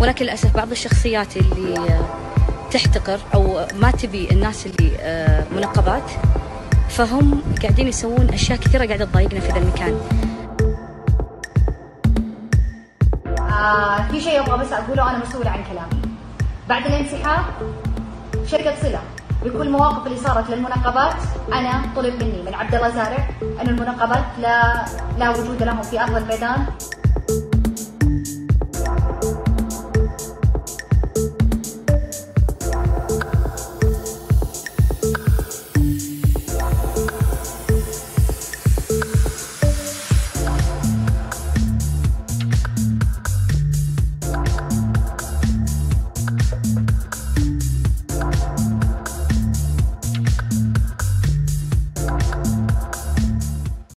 ولكن للأسف بعض الشخصيات اللي تحتقر أو ما تبي الناس اللي منقبات فهم قاعدين يسوون أشياء كثيرة قاعدة تضايقنا في ذا المكان. آه في شيء أبغى بس أقوله أنا مسؤوله عن كلامي. بعد الانسحاب شركة صلة. بكل المواقف اللي صارت للمنقبات أنا طلب مني من عبد الله زارع أن المنقبات لا لا وجود لهم في أرض الميدان.